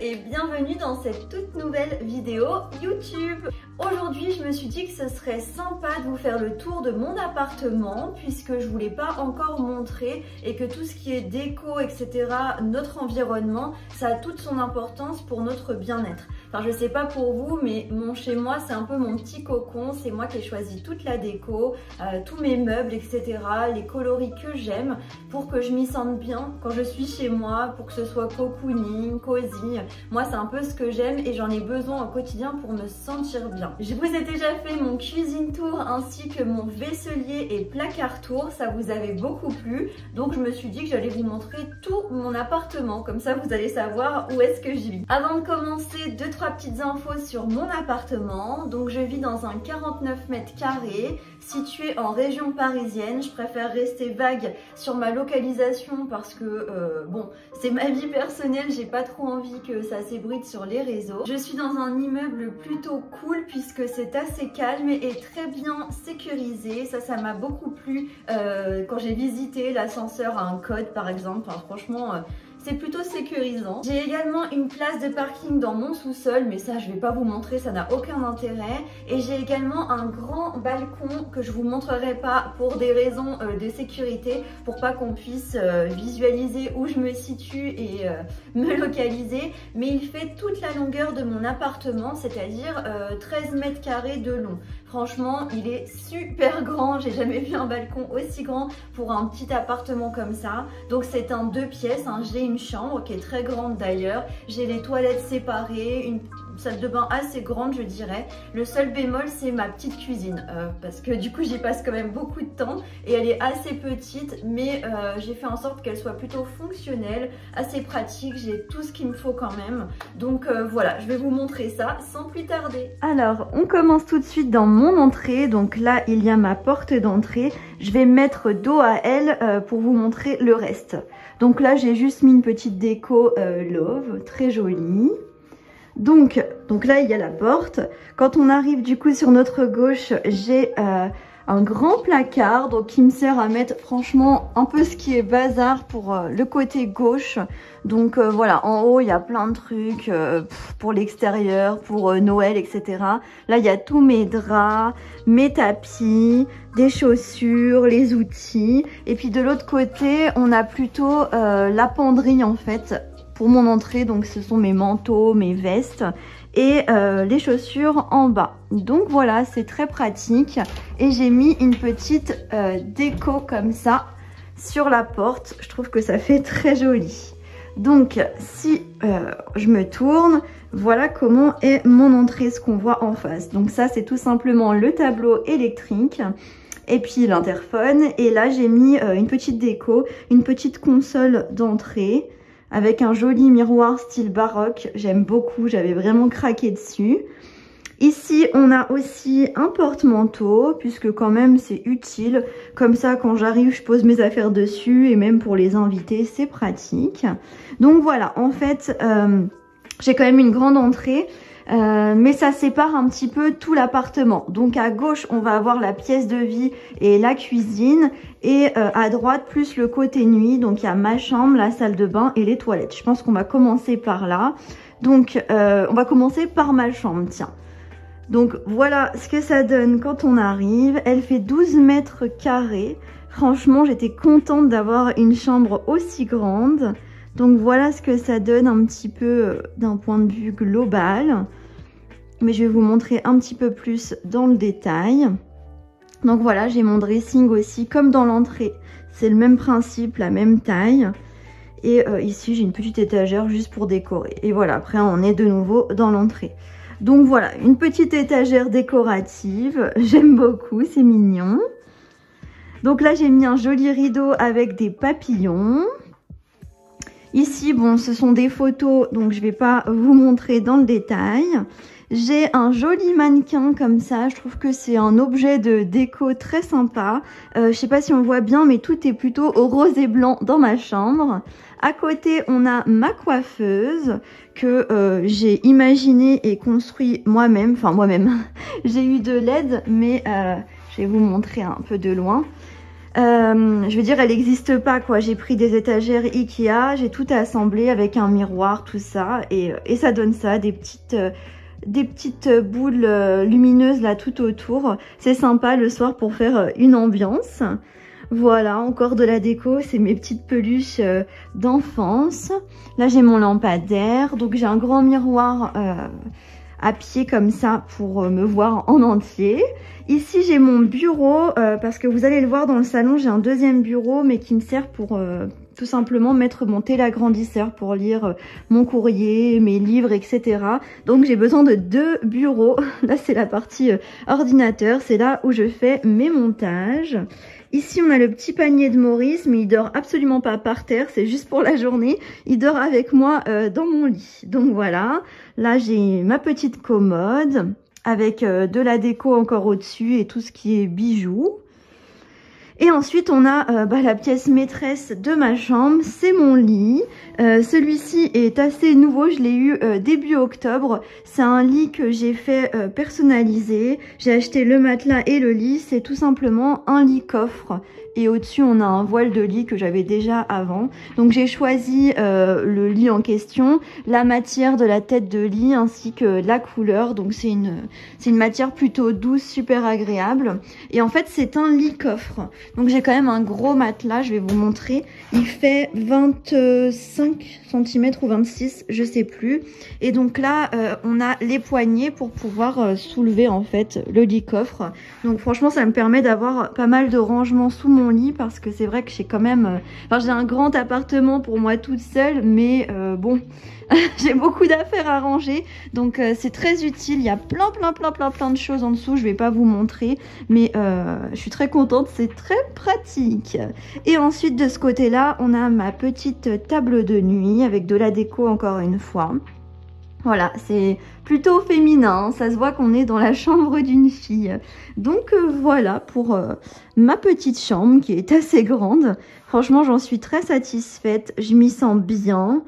et bienvenue dans cette toute nouvelle vidéo YouTube. Aujourd'hui je me suis dit que ce serait sympa de vous faire le tour de mon appartement puisque je voulais pas encore montrer et que tout ce qui est déco etc, notre environnement, ça a toute son importance pour notre bien-être. Enfin, je sais pas pour vous, mais mon chez moi, c'est un peu mon petit cocon. C'est moi qui ai choisi toute la déco, euh, tous mes meubles, etc. Les coloris que j'aime pour que je m'y sente bien quand je suis chez moi, pour que ce soit cocooning, cosy. Moi, c'est un peu ce que j'aime et j'en ai besoin au quotidien pour me sentir bien. Je vous ai déjà fait mon cuisine tour ainsi que mon vaisselier et placard tour. Ça vous avait beaucoup plu. Donc, je me suis dit que j'allais vous montrer tout mon appartement. Comme ça, vous allez savoir où est-ce que j'y vis. Avant de commencer, deux, petites infos sur mon appartement. Donc je vis dans un 49 mètres carrés situé en région parisienne. Je préfère rester vague sur ma localisation parce que euh, bon, c'est ma vie personnelle, j'ai pas trop envie que ça s'ébrite sur les réseaux. Je suis dans un immeuble plutôt cool puisque c'est assez calme et très bien sécurisé. Ça, ça m'a beaucoup plu euh, quand j'ai visité l'ascenseur à un code par exemple. franchement, euh, c'est plutôt sécurisant. J'ai également une place de parking dans mon sous-sol, mais ça je vais pas vous montrer, ça n'a aucun intérêt. Et j'ai également un grand balcon que je vous montrerai pas pour des raisons euh, de sécurité, pour pas qu'on puisse euh, visualiser où je me situe et euh, me localiser. Mais il fait toute la longueur de mon appartement, c'est-à-dire 13 mètres carrés de long. Franchement, il est super grand. J'ai jamais vu un balcon aussi grand pour un petit appartement comme ça. Donc c'est un deux pièces. J'ai une chambre qui est très grande d'ailleurs. J'ai les toilettes séparées, salle de bain assez grande je dirais. Le seul bémol c'est ma petite cuisine euh, parce que du coup j'y passe quand même beaucoup de temps et elle est assez petite mais euh, j'ai fait en sorte qu'elle soit plutôt fonctionnelle, assez pratique, j'ai tout ce qu'il me faut quand même. Donc euh, voilà, je vais vous montrer ça sans plus tarder. Alors on commence tout de suite dans mon entrée, donc là il y a ma porte d'entrée. Je vais mettre dos à elle pour vous montrer le reste. Donc là j'ai juste mis une petite déco love, très jolie. Donc, donc là, il y a la porte. Quand on arrive du coup sur notre gauche, j'ai euh, un grand placard donc qui me sert à mettre franchement un peu ce qui est bazar pour euh, le côté gauche. Donc euh, voilà, en haut, il y a plein de trucs pour l'extérieur, pour Noël, etc. Là, il y a tous mes draps, mes tapis, des chaussures, les outils. Et puis de l'autre côté, on a plutôt la penderie en fait pour mon entrée. Donc ce sont mes manteaux, mes vestes et euh, les chaussures en bas. Donc voilà, c'est très pratique. Et j'ai mis une petite euh, déco comme ça sur la porte. Je trouve que ça fait très joli. Donc si euh, je me tourne, voilà comment est mon entrée, ce qu'on voit en face. Donc ça c'est tout simplement le tableau électrique et puis l'interphone. Et là j'ai mis une petite déco, une petite console d'entrée avec un joli miroir style baroque. J'aime beaucoup, j'avais vraiment craqué dessus. Ici, on a aussi un porte-manteau, puisque quand même c'est utile. Comme ça, quand j'arrive, je pose mes affaires dessus, et même pour les invités, c'est pratique. Donc voilà, en fait, euh, j'ai quand même une grande entrée. Euh, mais ça sépare un petit peu tout l'appartement. Donc à gauche, on va avoir la pièce de vie et la cuisine. Et euh, à droite, plus le côté nuit. Donc il y a ma chambre, la salle de bain et les toilettes. Je pense qu'on va commencer par là. Donc euh, on va commencer par ma chambre, tiens. Donc voilà ce que ça donne quand on arrive. Elle fait 12 mètres carrés. Franchement, j'étais contente d'avoir une chambre aussi grande. Donc voilà ce que ça donne un petit peu d'un point de vue global mais je vais vous montrer un petit peu plus dans le détail. Donc voilà, j'ai mon dressing aussi comme dans l'entrée. C'est le même principe, la même taille. Et euh, ici, j'ai une petite étagère juste pour décorer. Et voilà, après, on est de nouveau dans l'entrée. Donc voilà, une petite étagère décorative. J'aime beaucoup, c'est mignon. Donc là, j'ai mis un joli rideau avec des papillons. Ici, bon, ce sont des photos, donc je ne vais pas vous montrer dans le détail. J'ai un joli mannequin comme ça, je trouve que c'est un objet de déco très sympa. Euh, je sais pas si on voit bien, mais tout est plutôt rose et blanc dans ma chambre. À côté, on a ma coiffeuse que euh, j'ai imaginé et construit moi-même, enfin moi-même. j'ai eu de l'aide, mais euh, je vais vous montrer un peu de loin. Euh, je veux dire, elle n'existe pas quoi. J'ai pris des étagères Ikea, j'ai tout assemblé avec un miroir, tout ça, et, et ça donne ça, des petites, euh, des petites boules euh, lumineuses là tout autour. C'est sympa le soir pour faire une ambiance. Voilà, encore de la déco, c'est mes petites peluches d'enfance. Là, j'ai mon lampadaire, donc j'ai un grand miroir à pied comme ça pour me voir en entier. Ici, j'ai mon bureau euh, parce que vous allez le voir dans le salon, j'ai un deuxième bureau mais qui me sert pour euh, tout simplement mettre mon téléagrandisseur pour lire euh, mon courrier, mes livres, etc. Donc j'ai besoin de deux bureaux. Là, c'est la partie ordinateur, c'est là où je fais mes montages. Ici, on a le petit panier de Maurice, mais il dort absolument pas par terre, c'est juste pour la journée. Il dort avec moi dans mon lit. Donc voilà, là j'ai ma petite commode avec euh, de la déco encore au-dessus et tout ce qui est bijoux. Et ensuite, on a euh, bah, la pièce maîtresse de ma chambre, c'est mon lit. Euh, celui-ci est assez nouveau, je l'ai eu début octobre. C'est un lit que j'ai fait personnaliser. J'ai acheté le matelas et le lit, c'est tout simplement un lit coffre et au-dessus on a un voile de lit que j'avais déjà avant. Donc j'ai choisi euh, le lit en question, la matière de la tête de lit ainsi que la couleur. Donc c'est une, une matière plutôt douce, super agréable. Et en fait c'est un lit coffre. Donc j'ai quand même un gros matelas, je vais vous montrer. Il fait 25 cm ou 26, je sais plus. Et donc là euh, on a les poignées pour pouvoir euh, soulever en fait le lit coffre. Donc franchement ça me permet d'avoir pas mal de rangement sous mon lit parce que c'est vrai que j'ai quand même... Euh, enfin, j'ai un grand appartement pour moi toute seule, mais euh, bon, j'ai beaucoup d'affaires à ranger. Donc, euh, c'est très utile. Il y a plein, plein, plein, plein, plein de choses en dessous. Je vais pas vous montrer, mais je suis très contente. C'est très pratique. Et ensuite, de ce côté-là, on a ma petite table de nuit avec de la déco encore une fois. Voilà, c'est plutôt féminin, hein. ça se voit qu'on est dans la chambre d'une fille. Donc euh, voilà pour euh, ma petite chambre qui est assez grande. Franchement, j'en suis très satisfaite, je m'y sens bien.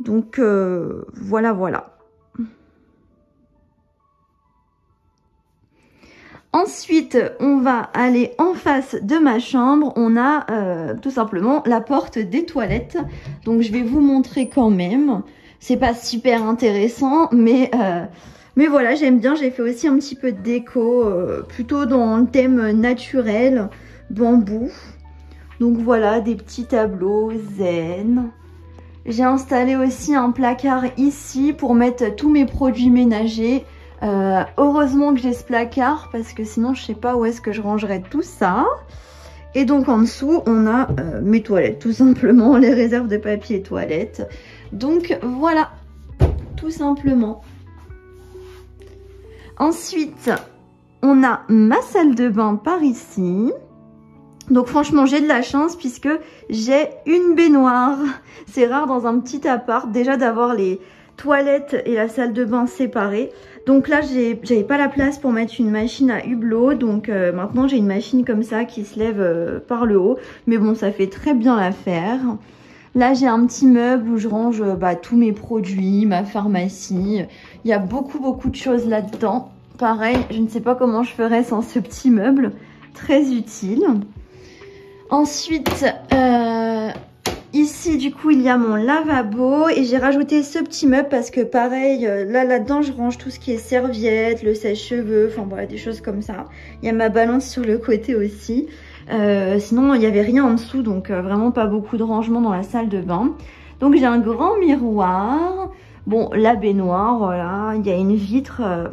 Donc euh, voilà, voilà. Ensuite, on va aller en face de ma chambre. On a tout simplement la porte des toilettes. Donc je vais vous montrer quand même. C'est pas super intéressant, mais, euh, mais voilà, j'aime bien. J'ai fait aussi un petit peu de déco, euh, plutôt dans le thème naturel, bambou. Donc voilà, des petits tableaux zen. J'ai installé aussi un placard ici pour mettre tous mes produits ménagers. Euh, heureusement que j'ai ce placard parce que sinon je sais pas où est-ce que je rangerais tout ça. Et donc en dessous, on a mes toilettes, tout simplement, les réserves de papier toilette. Donc voilà, tout simplement. Ensuite, on a ma salle de bain par ici. Donc franchement, j'ai de la chance puisque j'ai une baignoire. C'est rare dans un petit appart déjà d'avoir les toilettes et la salle de bain séparées. Donc là, j'avais pas la place pour mettre une machine à hublot. Donc euh, maintenant, j'ai une machine comme ça qui se lève euh, par le haut. Mais bon, ça fait très bien l'affaire. Là, j'ai un petit meuble où je range bah, tous mes produits, ma pharmacie. Il y a beaucoup, beaucoup de choses là-dedans. Pareil, je ne sais pas comment je ferais sans ce petit meuble. Très utile. Ensuite, euh, ici, du coup, il y a mon lavabo. Et j'ai rajouté ce petit meuble parce que pareil, euh, là, là-dedans, je range tout ce qui est serviettes, le sèche-cheveux, enfin voilà, des choses comme ça. Il y a ma balance sur le côté aussi. Euh, sinon, il n'y avait rien en dessous, donc euh, vraiment pas beaucoup de rangement dans la salle de bain. Donc j'ai un grand miroir. Bon, la baignoire, voilà. Il y a une vitre euh,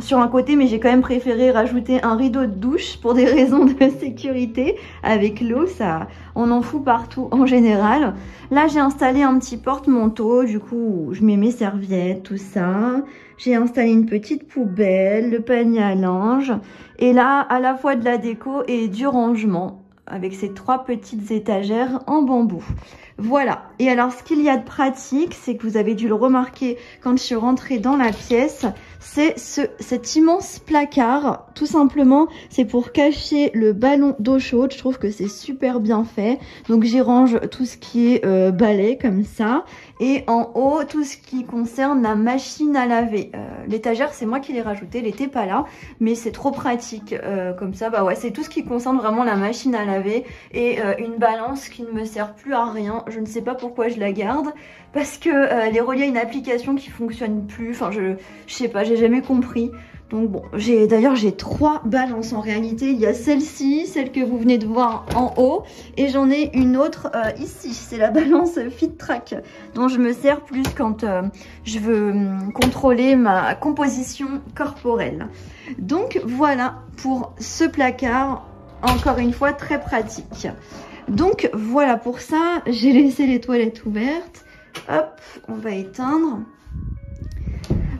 sur un côté, mais j'ai quand même préféré rajouter un rideau de douche pour des raisons de sécurité. Avec l'eau, ça, on en fout partout en général. Là, j'ai installé un petit porte-manteau, du coup, je mets mes serviettes, tout ça. J'ai installé une petite poubelle, le panier à linge. Et là, à la fois de la déco et du rangement avec ces trois petites étagères en bambou. Voilà. Et alors, ce qu'il y a de pratique, c'est que vous avez dû le remarquer quand je suis rentrée dans la pièce, c'est ce, cet immense placard. Tout simplement, c'est pour cacher le ballon d'eau chaude. Je trouve que c'est super bien fait. Donc, j'y range tout ce qui est euh, balai comme ça. Et en haut, tout ce qui concerne la machine à laver. Euh, L'étagère, c'est moi qui l'ai rajouté. Elle n'était pas là, mais c'est trop pratique. Euh, comme ça, bah ouais, c'est tout ce qui concerne vraiment la machine à laver. Et euh, une balance qui ne me sert plus à rien je ne sais pas pourquoi je la garde. Parce que euh, elle est reliée à une application qui fonctionne plus. Enfin, je, je sais pas, j'ai jamais compris. Donc bon, j'ai d'ailleurs j'ai trois balances en réalité. Il y a celle-ci, celle que vous venez de voir en haut, et j'en ai une autre euh, ici. C'est la balance FitTrack dont je me sers plus quand euh, je veux hum, contrôler ma composition corporelle. Donc voilà pour ce placard, encore une fois très pratique. Donc voilà pour ça, j'ai laissé les toilettes ouvertes. Hop, on va éteindre.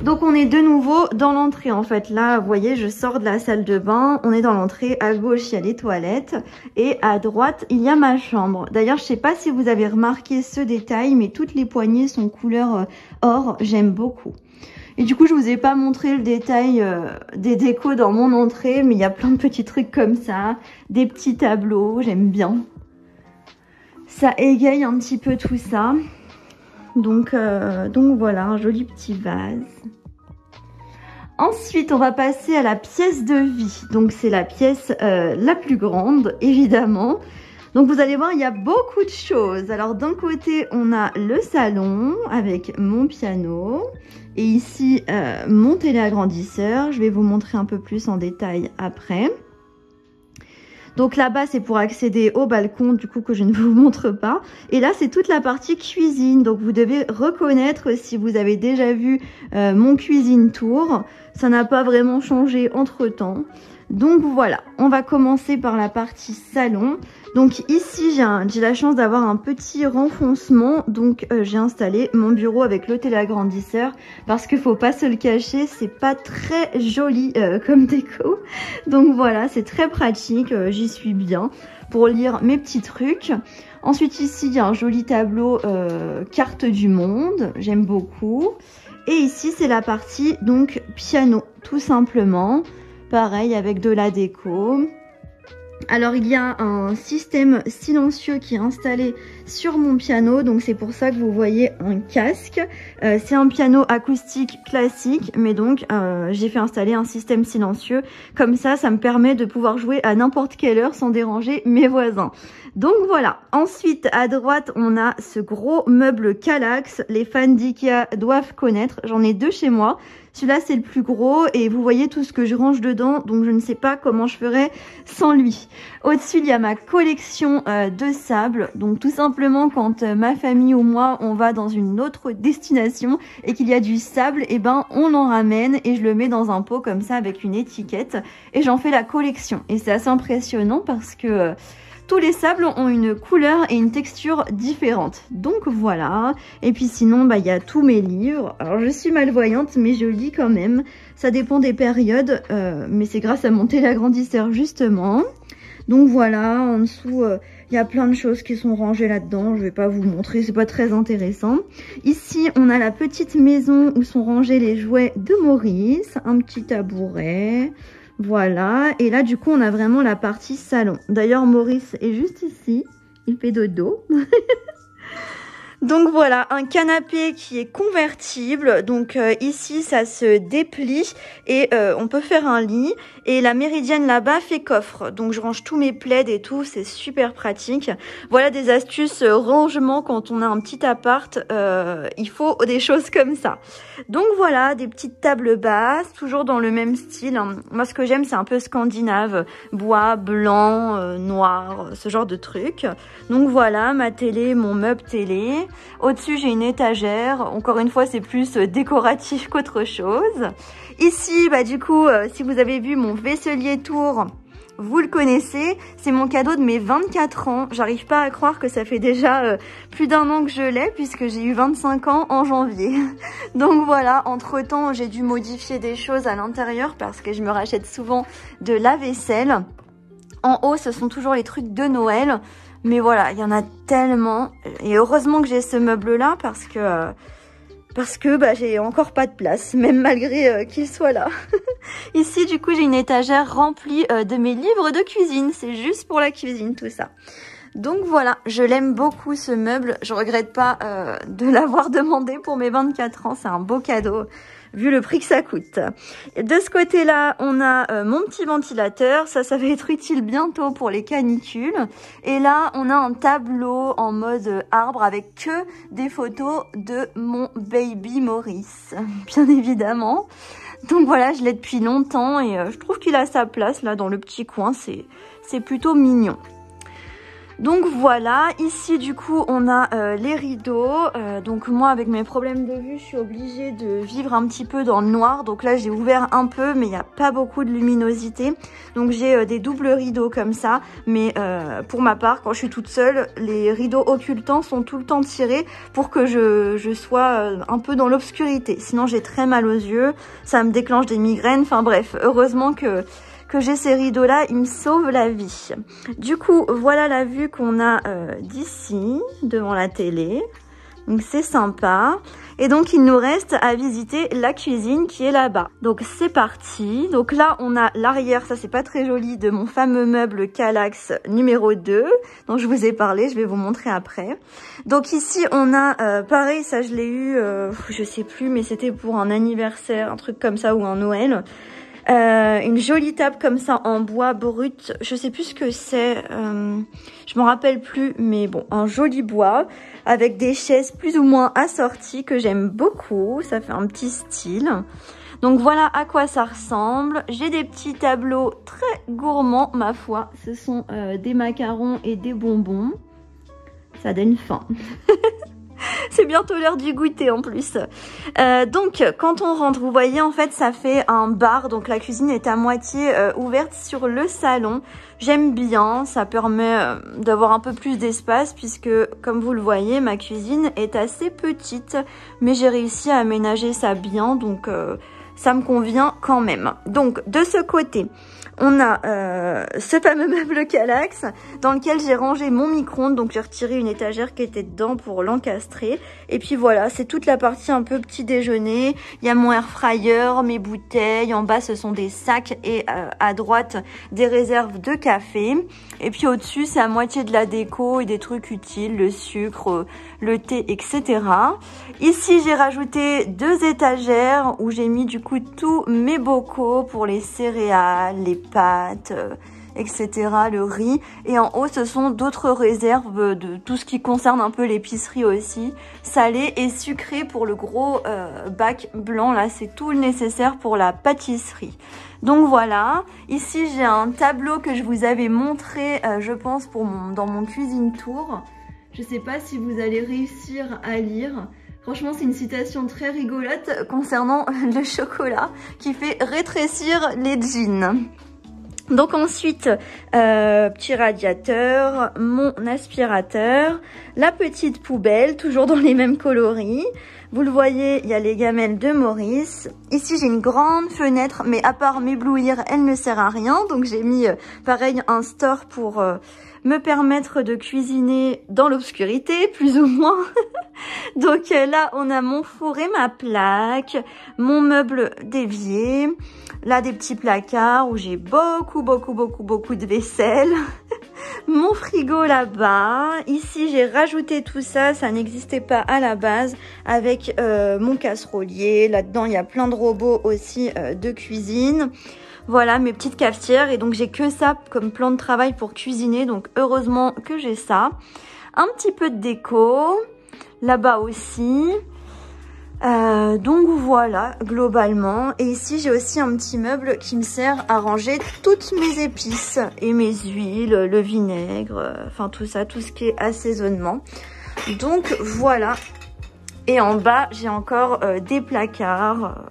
Donc on est de nouveau dans l'entrée en fait. Là, vous voyez, je sors de la salle de bain. On est dans l'entrée. À gauche, il y a les toilettes. Et à droite, il y a ma chambre. D'ailleurs, je sais pas si vous avez remarqué ce détail, mais toutes les poignées sont couleur euh, or. J'aime beaucoup. Et du coup, je vous ai pas montré le détail euh, des décos dans mon entrée, mais il y a plein de petits trucs comme ça. Des petits tableaux, j'aime bien ça égaye un petit peu tout ça. Donc, euh, donc voilà, un joli petit vase. Ensuite, on va passer à la pièce de vie. Donc c'est la pièce euh, la plus grande, évidemment. Donc vous allez voir, il y a beaucoup de choses. Alors d'un côté, on a le salon avec mon piano. Et ici, euh, mon téléagrandisseur. Je vais vous montrer un peu plus en détail après. Donc là-bas, c'est pour accéder au balcon, du coup, que je ne vous montre pas. Et là, c'est toute la partie cuisine. Donc vous devez reconnaître si vous avez déjà vu euh, mon cuisine tour. Ça n'a pas vraiment changé entre-temps. Donc voilà, on va commencer par la partie salon. Donc ici, j'ai la chance d'avoir un petit renfoncement. Donc euh, j'ai installé mon bureau avec le téléagrandisseur parce qu'il faut pas se le cacher, c'est pas très joli euh, comme déco. Donc voilà, c'est très pratique, euh, j'y suis bien pour lire mes petits trucs. Ensuite ici, il y a un joli tableau carte du monde, j'aime beaucoup. Et ici, c'est la partie donc piano, tout simplement. Pareil avec de la déco. Alors il y a un système silencieux qui est installé sur mon piano, donc c'est pour ça que vous voyez un casque. Euh, c'est un piano acoustique classique, mais donc euh, j'ai fait installer un système silencieux. Comme ça, ça me permet de pouvoir jouer à n'importe quelle heure sans déranger mes voisins. Donc voilà, ensuite à droite on a ce gros meuble Calax, les fans d'Ikea doivent connaître, j'en ai deux chez moi. Celui-là, c'est le plus gros et vous voyez tout ce que je range dedans. Donc, je ne sais pas comment je ferais sans lui. Au-dessus, il y a ma collection euh, de sable. Donc, tout simplement, quand euh, ma famille ou moi, on va dans une autre destination et qu'il y a du sable, et eh ben, on l'en ramène et je le mets dans un pot comme ça avec une étiquette et j'en fais la collection. Et c'est assez impressionnant parce que... Euh, tous les sables ont une couleur et une texture différente. Donc voilà. Et puis sinon, bah, il y a tous mes livres. Alors je suis malvoyante, mais je lis quand même. Ça dépend des périodes, euh, mais c'est grâce à mon téléagrandisseur justement. Donc voilà, en dessous, euh, il y a plein de choses qui sont rangées là-dedans. Je vais pas vous montrer, c'est pas très intéressant. Ici, on a la petite maison où sont rangés les jouets de Maurice. Un petit tabouret, voilà, et là du coup on a vraiment la partie salon. D'ailleurs Maurice est juste ici, il fait dodo. Donc voilà, un canapé qui est convertible. Donc euh, ici, ça se déplie et euh, on peut faire un lit. Et la méridienne là-bas fait coffre. Donc je range tous mes plaids et tout, c'est super pratique. Voilà des astuces euh, rangement quand on a un petit appart. il faut des choses comme ça. Donc voilà, des petites tables basses, toujours dans le même style. Moi, ce que j'aime, c'est un peu scandinave. Bois, blanc, noir, ce genre de truc. Donc voilà, ma télé, mon meuble télé. Au-dessus, j'ai une étagère. Encore une fois, c'est plus euh, décoratif qu'autre chose. Ici, bah du coup, euh, si vous avez vu mon vaisselier tour, vous le connaissez, c'est mon cadeau de mes 24 ans. J'arrive pas à croire que ça fait déjà euh, plus d'un an que je l'ai puisque j'ai eu 25 ans en janvier. Donc voilà, entre temps j'ai dû modifier des choses à l'intérieur parce que je me rachète souvent de la vaisselle. En haut, ce sont toujours les trucs de Noël. Mais voilà, il y en a tellement. Et heureusement que j'ai ce meuble-là parce que... Parce que bah, j'ai encore pas de place, même malgré euh, qu'il soit là. Ici, du coup, j'ai une étagère remplie euh, de mes livres de cuisine. C'est juste pour la cuisine, tout ça. Donc voilà, je l'aime beaucoup ce meuble. Je regrette pas euh, de l'avoir demandé pour mes 24 ans. C'est un beau cadeau vu le prix que ça coûte. De ce côté-là, on a euh, mon petit ventilateur. Ça, ça va être utile bientôt pour les canicules. Et là, on a un tableau en mode arbre avec que des photos de mon baby Maurice, bien évidemment. Donc voilà, je l'ai depuis longtemps et euh, je trouve qu'il a sa place là dans le petit coin. C'est plutôt mignon. Donc voilà, ici du coup on a euh, les rideaux. Euh, donc moi avec mes problèmes de vue je suis obligée de vivre un petit peu dans le noir. Donc là j'ai ouvert un peu mais il n'y a pas beaucoup de luminosité. Donc j'ai euh, des doubles rideaux comme ça. Mais pour ma part quand je suis toute seule, les rideaux occultants sont tout le temps tirés pour que je, je sois un peu dans l'obscurité. Sinon j'ai très mal aux yeux, ça me déclenche des migraines. Enfin bref, heureusement que que j'ai ces rideaux là, ils me sauvent la vie. Du coup, voilà la vue qu'on a euh, d'ici, devant la télé. Donc c'est sympa. Et donc il nous reste à visiter la cuisine qui est là-bas. Donc c'est parti. Donc là on a l'arrière, ça c'est pas très joli, de mon fameux meuble Calax numéro 2 dont je vous ai parlé, je vais vous montrer après. Donc ici on a, euh, pareil ça je l'ai eu, euh, je sais plus mais c'était pour un anniversaire, un truc comme ça ou un Noël. Euh, une jolie table comme ça en bois brut. Je sais plus ce que c'est. Euh, je m'en rappelle plus. Mais bon, un joli bois avec des chaises plus ou moins assorties que j'aime beaucoup. Ça fait un petit style. Donc voilà à quoi ça ressemble. J'ai des petits tableaux très gourmands, ma foi. Ce sont euh, des macarons et des bonbons. Ça donne faim. C'est bientôt l'heure du goûter en plus. Euh, donc quand on rentre, vous voyez en fait ça fait un bar. Donc la cuisine est à moitié euh, ouverte sur le salon. J'aime bien, ça permet euh, d'avoir un peu plus d'espace puisque comme vous le voyez ma cuisine est assez petite. Mais j'ai réussi à aménager ça bien donc ça me convient quand même. Donc de ce côté, on a euh, ce fameux meuble Calax dans lequel j'ai rangé mon micro-ondes. Donc j'ai retiré une étagère qui était dedans pour l'encastrer. Et puis voilà, c'est toute la partie un peu petit déjeuner. Il y a mon air fryer, mes bouteilles. En bas, ce sont des sacs et euh, à droite, des réserves de café. Et puis au-dessus, c'est à moitié de la déco et des trucs utiles, le sucre, le thé, etc. Ici, j'ai rajouté deux étagères où j'ai mis du coup tous mes bocaux pour les céréales, les pâtes, euh, etc., le riz. Et en haut, ce sont d'autres réserves de tout ce qui concerne un peu l'épicerie aussi. Salé et sucré pour le gros euh, bac blanc. Là, c'est tout le nécessaire pour la pâtisserie. Donc voilà, ici j'ai un tableau que je vous avais montré, euh, je pense, pour mon, dans mon cuisine tour. Je sais pas si vous allez réussir à lire. Franchement, c'est une citation très rigolote concernant le chocolat qui fait rétrécir les jeans. Donc ensuite, euh, petit radiateur, mon aspirateur, la petite poubelle, toujours dans les mêmes coloris. Vous le voyez, il y a les gamelles de Maurice. Ici, j'ai une grande fenêtre, mais à part m'éblouir, elle ne sert à rien. Donc j'ai mis, euh, pareil, un store pour... Euh, me permettre de cuisiner dans l'obscurité, plus ou moins. Donc euh, là, on a mon four et ma plaque, mon meuble d'évier, là des petits placards où j'ai beaucoup, beaucoup, beaucoup, beaucoup de vaisselle. mon frigo là-bas. Ici, j'ai rajouté tout ça, ça n'existait pas à la base, avec euh, mon casserolier. Là-dedans, il y a plein de robots aussi euh, de cuisine. Voilà mes petites cafetières et donc j'ai que ça comme plan de travail pour cuisiner. Donc heureusement que j'ai ça. Un petit peu de déco. Là-bas aussi. Euh, donc voilà, globalement. Et ici, j'ai aussi un petit meuble qui me sert à ranger toutes mes épices et mes huiles, le vinaigre, euh, enfin tout ça, tout ce qui est assaisonnement. Donc voilà. Et en bas, j'ai encore euh, des placards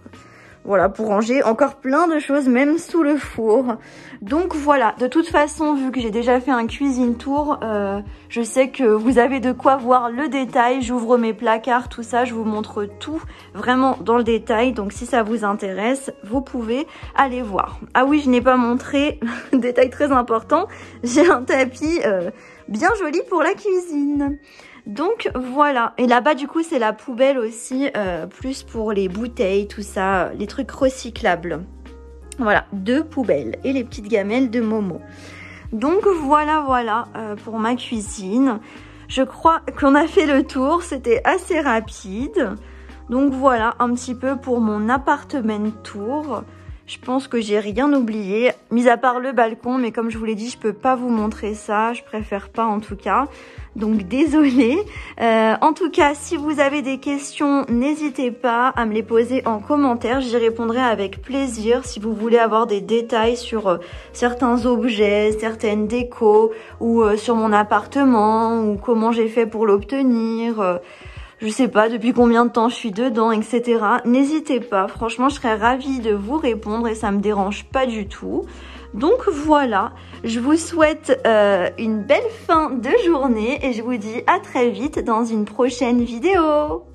voilà, pour ranger encore plein de choses, même sous le four. Donc voilà, de toute façon, vu que j'ai déjà fait un cuisine tour, euh, je sais que vous avez de quoi voir le détail. J'ouvre mes placards, tout ça, je vous montre tout vraiment dans le détail. Donc si ça vous intéresse, vous pouvez aller voir. Ah oui, je n'ai pas montré, détail très important, j'ai un tapis euh, bien joli pour la cuisine. Donc voilà. Et là-bas, du coup, c'est la poubelle aussi, euh, plus pour les bouteilles, tout ça, les trucs recyclables. Voilà, deux poubelles et les petites gamelles de Momo. Donc voilà, voilà euh, pour ma cuisine. Je crois qu'on a fait le tour, c'était assez rapide. Donc voilà, un petit peu pour mon appartement tour. Je pense que j'ai rien oublié, mis à part le balcon, mais comme je vous l'ai dit, je peux pas vous montrer ça, je préfère pas en tout cas. Donc désolée. Euh, en tout cas, si vous avez des questions, n'hésitez pas à me les poser en commentaire. J'y répondrai avec plaisir si vous voulez avoir des détails sur euh, certains objets, certaines décos ou euh, sur mon appartement ou comment j'ai fait pour l'obtenir je sais pas depuis combien de temps je suis dedans, etc. N'hésitez pas, franchement je serais ravie de vous répondre et ça me dérange pas du tout. Donc voilà, je vous souhaite euh, une belle fin de journée et je vous dis à très vite dans une prochaine vidéo.